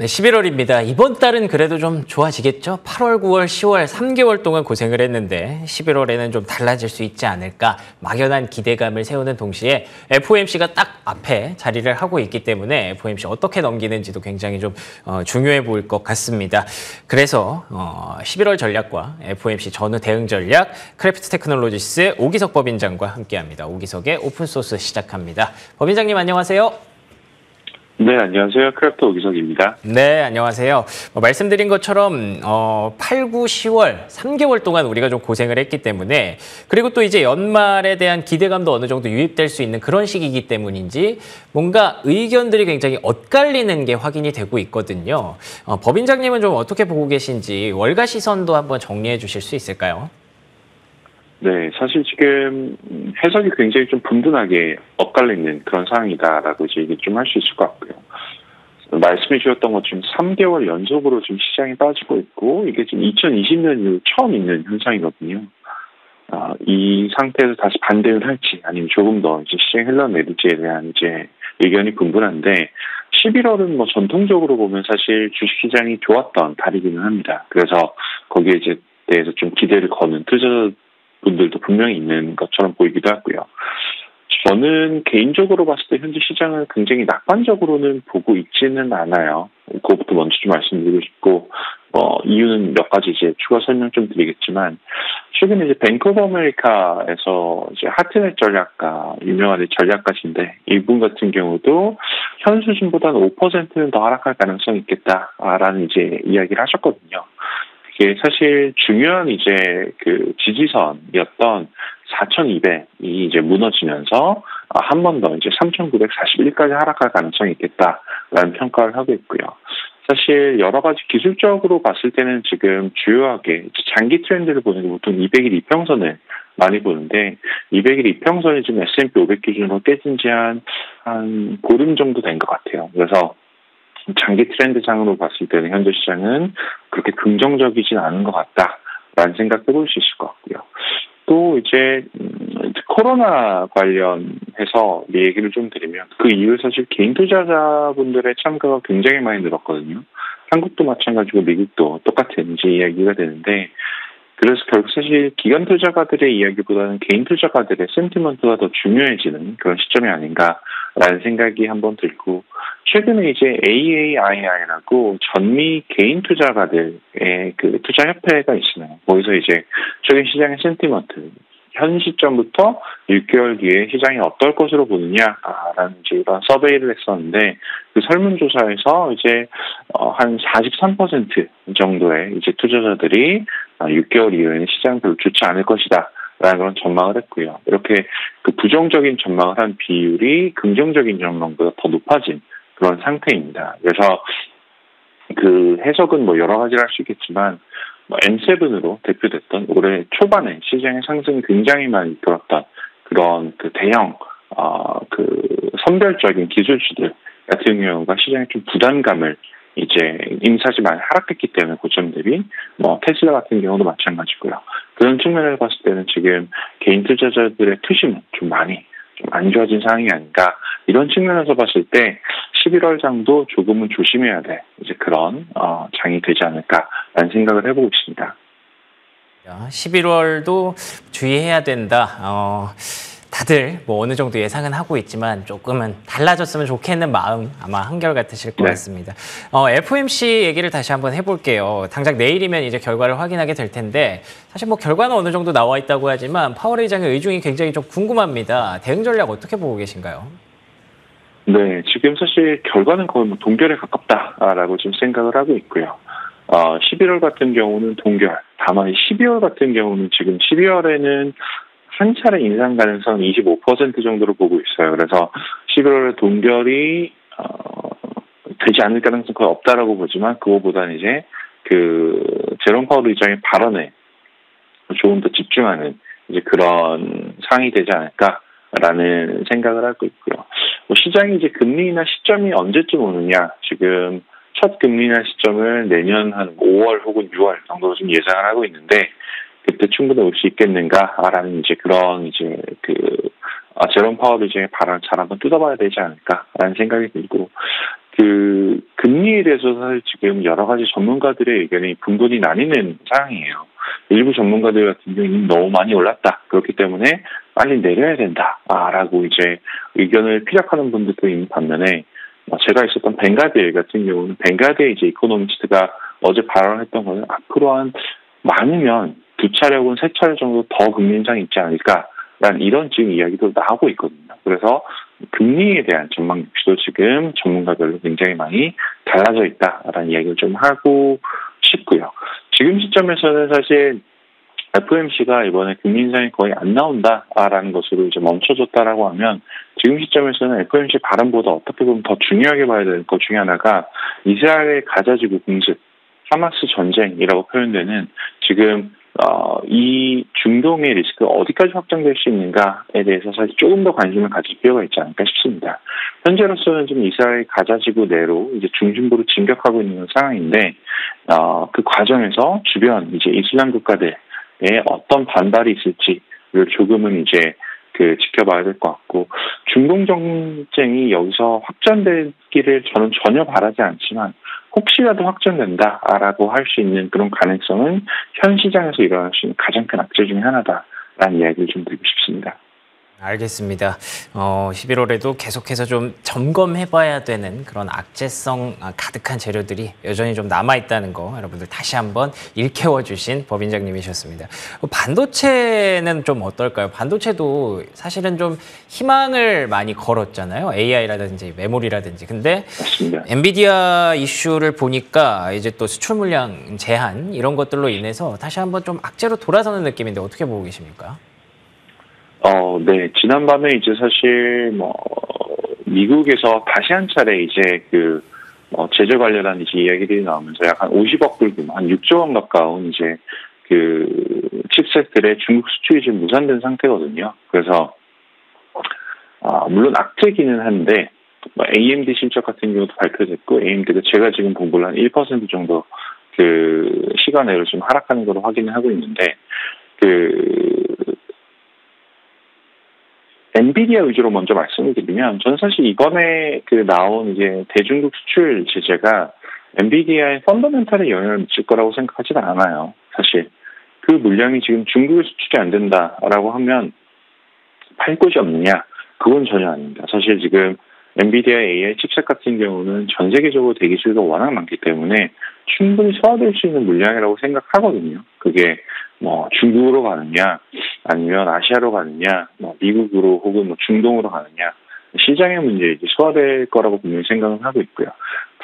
네, 11월입니다. 이번 달은 그래도 좀 좋아지겠죠? 8월, 9월, 10월 3개월 동안 고생을 했는데 11월에는 좀 달라질 수 있지 않을까 막연한 기대감을 세우는 동시에 FOMC가 딱 앞에 자리를 하고 있기 때문에 FOMC 어떻게 넘기는지도 굉장히 좀 어, 중요해 보일 것 같습니다. 그래서 어, 11월 전략과 FOMC 전후 대응 전략 크래프트 테크놀로지스 오기석 법인장과 함께합니다. 오기석의 오픈소스 시작합니다. 법인장님 안녕하세요. 네, 안녕하세요. 크래프트 오기석입니다. 네, 안녕하세요. 뭐 말씀드린 것처럼 어, 8, 9, 10월 3개월 동안 우리가 좀 고생을 했기 때문에 그리고 또 이제 연말에 대한 기대감도 어느 정도 유입될 수 있는 그런 시기이기 때문인지 뭔가 의견들이 굉장히 엇갈리는 게 확인이 되고 있거든요. 어, 법인장님은 좀 어떻게 보고 계신지 월가 시선도 한번 정리해 주실 수 있을까요? 네, 사실 지금 해석이 굉장히 좀 분분하게 엇갈리는 그런 상황이다라고 이제 얘기 좀 할 수 있을 것 같고요. 말씀해 주셨던 것처럼 3개월 연속으로 지금 시장이 빠지고 있고 이게 지금 2020년 이후 처음 있는 현상이거든요. 아, 이 상태에서 다시 반대를 할지 아니면 조금 더 이제 시장이 흘러내릴지에 대한 이제 의견이 분분한데 11월은 뭐 전통적으로 보면 사실 주식시장이 좋았던 달이기는 합니다. 그래서 거기에 이제 대해서 좀 기대를 거는 투자 분들도 분명히 있는 것처럼 보이기도 하고요. 저는 개인적으로 봤을 때 현재 시장을 굉장히 낙관적으로는 보고 있지는 않아요. 그것부터 먼저 좀 말씀드리고 싶고, 어, 이유는 몇 가지 이제 추가 설명 좀 드리겠지만, 최근에 이제 뱅크 오브 아메리카에서 이제 하트넷 전략가, 유명한 전략가신데, 이분 같은 경우도 현 수준보다는 5%는 더 하락할 가능성이 있겠다라는 이제 이야기를 하셨거든요. 이게 사실 중요한 이제 그 지지선이었던 4,200이 이제 무너지면서 한 번 더 이제 3,941까지 하락할 가능성이 있겠다라는 평가를 하고 있고요. 사실 여러 가지 기술적으로 봤을 때는 지금 주요하게 장기 트렌드를 보는 게 보통 200일 이평선을 많이 보는데 200일 이평선이 지금 S&P 500 기준으로 깨진 지 한 한 보름 정도 된 것 같아요. 그래서 장기 트렌드상으로 봤을 때는 현재 시장은 그렇게 긍정적이진 않은 것 같다라는 생각 해볼 수 있을 것 같고요. 또 이제 음, 코로나 관련해서 얘기를 좀 드리면 그 이후 사실 개인 투자자분들의 참가가 굉장히 많이 늘었거든요. 한국도 마찬가지고 미국도 똑같은 이제 이야기가 되는데 그래서 결국 사실 기관 투자가들의 이야기보다는 개인 투자가들의 센티먼트가 더 중요해지는 그런 시점이 아닌가라는 생각이 한번 들고 최근에 이제 AAII라고 전미 개인 투자가들의 그 투자 협회가 있어요. 거기서 이제 최근 시장의 센티먼트 현 시점부터 6개월 뒤에 시장이 어떨 것으로 보느냐라는 이제 이런 서베이를 했었는데 그 설문조사에서 이제 한 43% 정도의 이제 투자자들이 6개월 이후에는 시장 별로 좋지 않을 것이다. 라는 그런 전망을 했고요. 이렇게 그 부정적인 전망을 한 비율이 긍정적인 전망보다 더 높아진 그런 상태입니다. 그래서 그 해석은 뭐 여러 가지를 할 수 있겠지만 뭐 M7으로 대표됐던 올해 초반에 시장의 상승이 굉장히 많이 들었던 그런 그 대형 어 그 선별적인 기술주들 같은 경우가 시장에 좀 부담감을 이제 사실 많이 하락했기 때문에 고점 대비 뭐 테슬라 같은 경우도 마찬가지고요. 그런 측면에서 봤을 때는 지금 개인 투자자들의 투심은 좀 많이 좀 안 좋아진 상황이 아닌가 이런 측면에서 봤을 때 11월 장도 조금은 조심해야 돼. 이제 그런 어, 장이 되지 않을까라는 생각을 해보고 있습니다. 11월도 주의해야 된다. 어, 다들 뭐 어느 정도 예상은 하고 있지만 조금은 달라졌으면 좋겠는 마음 아마 한결 같으실 것 네. 같습니다. 어, FOMC 얘기를 다시 한번 해볼게요. 당장 내일이면 이제 결과를 확인하게 될 텐데 사실 뭐 결과는 어느 정도 나와 있다고 하지만 파월 의장의 의중이 굉장히 좀 궁금합니다. 대응 전략 어떻게 보고 계신가요? 네, 지금 사실 결과는 거의 뭐 동결에 가깝다라고 지금 생각을 하고 있고요. 어, 11월 같은 경우는 동결. 다만 12월 같은 경우는 지금 12월에는 한 차례 인상 가능성 25% 정도로 보고 있어요. 그래서 11월에 동결이 어, 되지 않을 가능성 거의 없다라고 보지만 그거보다는 이제 그 제롬 파울 의장의 발언에 조금 더 집중하는 이제 그런 상황이 되지 않을까라는 생각을 하고 있고요. 뭐 시장이 이제 금리나 시점이 언제쯤 오느냐 지금 첫 금리나 시점을 내년 한 5월 혹은 6월 정도로 좀 예상을 하고 있는데 그때 충분히 올 수 있겠는가라는 이제 그런 이제 그 아, 제롬 파월 이제 발언 잘 한번 뜯어봐야 되지 않을까라는 생각이 들고 그 금리에 대해서 사실 지금 여러 가지 전문가들의 의견이 분분히 나뉘는 상황이에요. 일부 전문가들 같은 경우는 너무 많이 올랐다. 그렇기 때문에 빨리 내려야 된다라고 이제 의견을 피력하는 분들도 있는 반면에 뭐 제가 있었던 벵가드 같은 경우는 벵가드의 이제 economist가 어제 발언했던 거는 앞으로 한 많으면 두 차례 혹은 세 차례 정도 더 금리 인상이 있지 않을까라는 이런 지금 이야기도 나오고 있거든요. 그래서 금리에 대한 전망 역시도 지금 전문가별로 굉장히 많이 달라져 있다라는 이야기를 좀 하고 싶고요. 지금 시점에서는 사실 FOMC가 이번에 금리 인상이 거의 안 나온다라는 것으로 이제 멈춰졌다라고 하면 지금 시점에서는 FOMC 발언보다 어떻게 보면 더 중요하게 봐야 되는 것 중에 하나가 이스라엘의 가자지구 공습, 하마스 전쟁이라고 표현되는 지금 어, 이 중동의 리스크 어디까지 확장될 수 있는가에 대해서 사실 조금 더 관심을 가질 필요가 있지 않을까 싶습니다. 현재로서는 지금 이스라엘 가자지구 내로 이제 중심부로 진격하고 있는 상황인데 어, 그 과정에서 주변 이제 이슬람 국가들의 어떤 반발이 있을지를 조금은 이제 그 지켜봐야 될 것 같고 중동 정쟁이 여기서 확전되기를 저는 전혀 바라지 않지만 혹시라도 확전된다라고 할 수 있는 그런 가능성은 현 시장에서 일어날 수 있는 가장 큰 악재 중의 하나다라는 이야기를 좀 드리고 싶습니다. 알겠습니다. 어, 11월에도 계속해서 좀 점검해봐야 되는 그런 악재성 아, 가득한 재료들이 여전히 좀 남아있다는 거 여러분들 다시 한번 일깨워주신 법인장님이셨습니다. 어, 반도체는 좀 어떨까요? 반도체도 사실은 좀 희망을 많이 걸었잖아요. AI라든지 메모리라든지. 근데 맞습니다. 엔비디아 이슈를 보니까 이제 또 수출 물량 제한 이런 것들로 인해서 다시 한번 좀 악재로 돌아서는 느낌인데 어떻게 보고 계십니까? 어, 네. 지난밤에 이제 사실 뭐 미국에서 다시 한 차례 이제 그뭐 제재 관련한 이제 이야기들이 나오면서 약 한 50억 불 규모, 한 6조 원 가까운 이제 그 칩셋들의 중국 수출이 지금 무산된 상태거든요. 그래서 아, 물론 악재기는 한데 뭐 AMD 실적 같은 경우도 발표됐고 AMD가 제가 지금 공부를 한1% 정도 그 시간으로 좀 하락하는 걸로 확인을 하고 있는데 그 엔비디아 위주로 먼저 말씀을 드리면 저는 사실 이번에 그 나온 이제 대중국 수출 제재가 엔비디아의 펀더멘탈에 영향을 미칠 거라고 생각하지는 않아요. 사실 그 물량이 지금 중국에 수출이 안 된다라고 하면 팔 곳이 없느냐? 그건 전혀 아닙니다. 사실 지금 엔비디아 AI 칩셋 같은 경우는 전 세계적으로 대기 수가 워낙 많기 때문에 충분히 소화될 수 있는 물량이라고 생각하거든요. 그게 뭐 중국으로 가느냐, 아니면 아시아로 가느냐, 뭐 미국으로 혹은 뭐 중동으로 가느냐, 시장의 문제 이제 소화될 거라고 분명히 생각은 하고 있고요.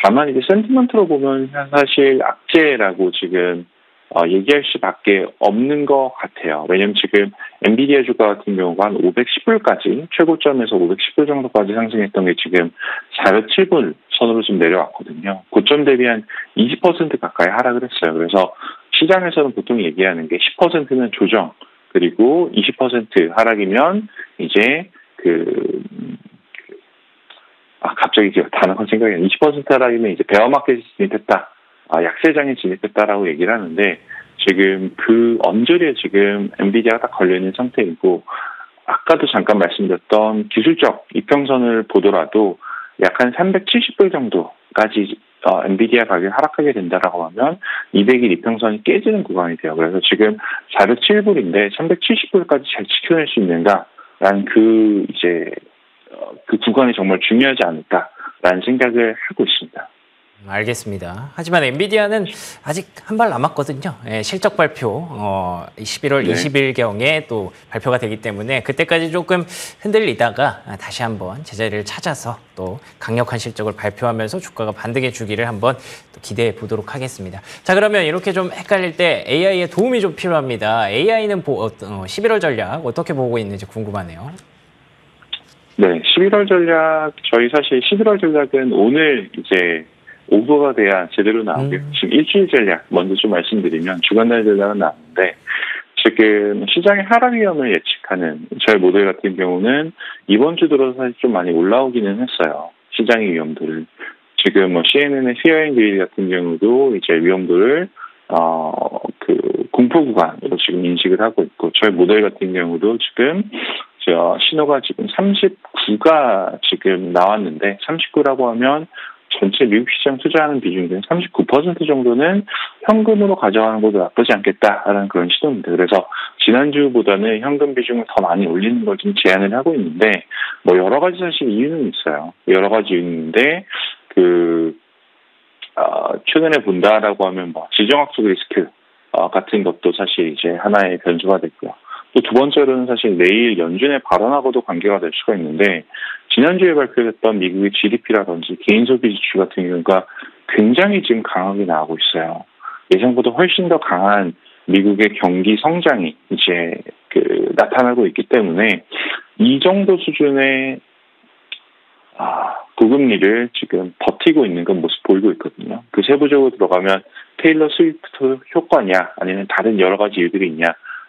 다만 이제 센티먼트로 보면 사실 악재라고 지금 어, 얘기할 수밖에 없는 것 같아요. 왜냐면 지금 엔비디아 주가 같은 경우가 한 510불까지 최고점에서 510불 정도까지 상승했던 게 지금 407불 선으로 좀 내려왔거든요. 고점 대비 한 20% 가까이 하락을 했어요. 그래서 시장에서는 보통 얘기하는 게 10%는 조정 그리고 20% 하락이면 이제 그 아, 갑자기 단어가 생각이 안 20% 하락이면 이제 베어마켓이 진입했다. 아, 약세장에 진입했다라고 얘기를 하는데 지금 그 언저리에 지금 엔비디아가 딱 걸려있는 상태이고 아까도 잠깐 말씀드렸던 기술적 이평선을 보더라도 약 한 370불 정도까지 어, 엔비디아 가격이 하락하게 된다라고 하면 200일 이평선이 깨지는 구간이 돼요. 그래서 지금 407불인데 370불까지 잘 지켜낼 수 있는가라는 그 이제 어, 그 구간이 정말 중요하지 않을까라는 생각을 하고 있습니다. 알겠습니다. 하지만 엔비디아는 아직 한 발 남았거든요. 예, 실적 발표 어, 11월 네. 20일경에 또 발표가 되기 때문에 그때까지 조금 흔들리다가 다시 한번 제자리를 찾아서 또 강력한 실적을 발표하면서 주가가 반등해 주기를 한번 기대해 보도록 하겠습니다. 자 그러면 이렇게 좀 헷갈릴 때 AI의 도움이 좀 필요합니다. AI는 보, 11월 어, 전략 어떻게 보고 있는지 궁금하네요. 네, 11월 전략 저희 사실 11월 전략은 오늘 이제 오버가 돼야 제대로 나오고요. 음. 지금 일주일 전략 먼저 좀 말씀드리면 주간날 전략은 나왔는데 지금 시장의 하락 위험을 예측하는 저희 모델 같은 경우는 이번 주 들어서 사실 좀 많이 올라오기는 했어요. 시장의 위험도를. 지금 뭐 CNN의 Fear and Greed 같은 경우도 이제 위험도를 어, 그, 공포 구간으로 지금 인식을 하고 있고, 저희 모델 같은 경우도 지금, 저, 신호가 지금 39가 지금 나왔는데, 39라고 하면 전체 미국 시장 투자하는 비중 중 39% 정도는 현금으로 가져가는 것도 나쁘지 않겠다라는 그런 시도입니다. 그래서 지난주보다는 현금 비중을 더 많이 올리는 걸 좀 제안을 하고 있는데 뭐 여러 가지 사실 이유는 있어요. 여러 가지 있는데 그 어, 최근에 본다라고 하면 뭐 지정학적 리스크 어, 같은 것도 사실 이제 하나의 변수가 됐고요. 또 두 번째로는 사실 내일 연준의 발언하고도 관계가 될 수가 있는데 지난주에 발표됐던 미국의 GDP라든지 개인 소비 지출 같은 경우가 굉장히 지금 강하게 나오고 있어요. 예상보다 훨씬 더 강한 미국의 경기 성장이 이제 그 나타나고 있기 때문에 이 정도 수준의 아, 고금리를 지금 버티고 있는 건 모습 보이고 있거든요. 그 세부적으로 들어가면 테일러 스위프트 효과냐 아니면 다른 여러 가지 일들이 있냐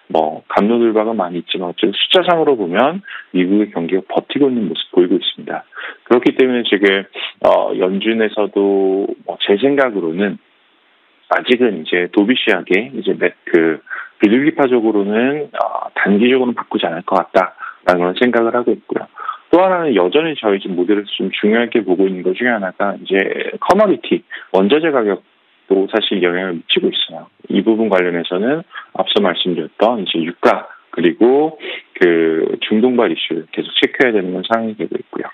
뭐 감로들박은 많이 있지만 어쨌든 숫자상으로 보면 미국의 경기가 버티고 있는 모습 보이고 있습니다. 그렇기 때문에 지금 어, 연준에서도 뭐 제 생각으로는 아직은 이제 도비시하게 이제 그 비둘기파적으로는 어, 단기적으로는 바꾸지 않을 것 같다라는 생각을 하고 있고요. 또 하나는 여전히 저희 집 모델에서 좀 중요하게 보고 있는 것 중에 하나가 이제 커머디티 원자재 가격 도 사실 영향을 미치고 있어요. 이 부분 관련해서는 앞서 말씀드렸던 이제 유가 그리고 그 중동발 이슈 계속 체크해야 되는 건 상황이 되고 있고요.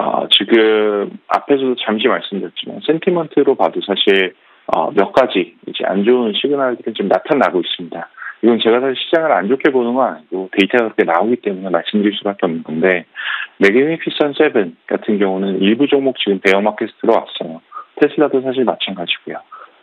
어, 지금 앞에서도 잠시 말씀드렸지만 sentiment로 봐도 사실 어, 몇 가지 이제 안 좋은 시그널들이 좀 나타나고 있습니다. 이건 제가 사실 시장을 안 좋게 보는 건 아니고 데이터가 그렇게 나오기 때문에 말씀드릴 수밖에 없는 건데 Magnificent Seven 같은 경우는 일부 종목 지금 베어마켓에 들어왔어요. 테슬라도 사실 마찬가지고요.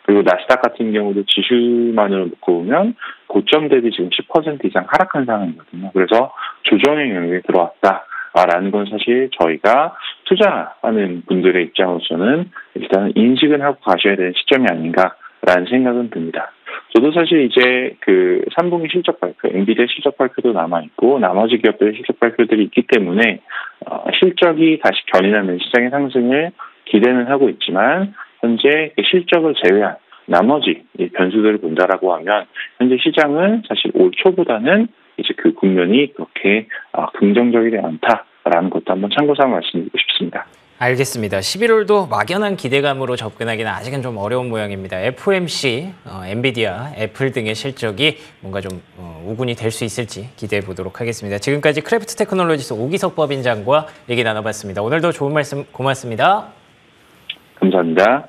그리고 나스닥 같은 경우도 지수만으로 놓고 보면 고점 대비 지금 10% 이상 하락한 상황이거든요. 그래서 조정의 영역에 들어왔다. 라는 건 사실 저희가 투자하는 분들의 입장으로서는 일단 인식은 하고 가셔야 되는 시점이 아닌가라는 생각은 듭니다. 저도 사실 이제 그 3분기 실적 발표, 엔비디아 실적 발표도 남아있고, 나머지 기업들의 실적 발표들이 있기 때문에, 어, 실적이 다시 견인하는 시장의 상승을 기대는 하고 있지만, 현재 그 실적을 제외한 나머지 변수들을 본다라고 하면, 현재 시장은 사실 올 초보다는 이제 그 국면이 그렇게 어, 긍정적이지 않다라는 것도 한번 참고사항 말씀드리고 싶습니다. 알겠습니다. 11월도 막연한 기대감으로 접근하기는 아직은 좀 어려운 모양입니다. FOMC, 어, 엔비디아, 애플 등의 실적이 뭔가 좀 어, 우군이 될 수 있을지 기대해 보도록 하겠습니다. 지금까지 크래프트 테크놀로지스 오기석 법인장과 얘기 나눠봤습니다. 오늘도 좋은 말씀 고맙습니다. 감사합니다.